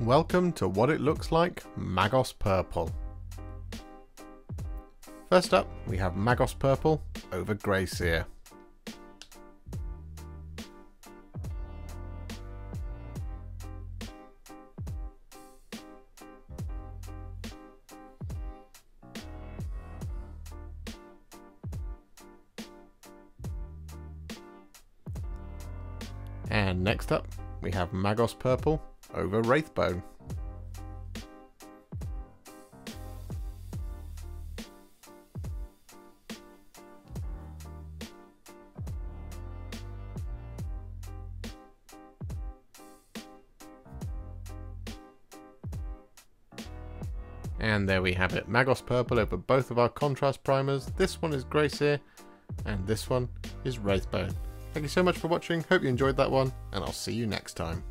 Welcome to what it looks like Magos Purple. First up, we have Magos Purple over Grey Seer. And next up, we have Magos Purple over Wraithbone. And there we have it, Magos Purple over both of our contrast primers. This one is Grey Seer, and this one is Wraithbone. Thank you so much for watching, hope you enjoyed that one, and I'll see you next time.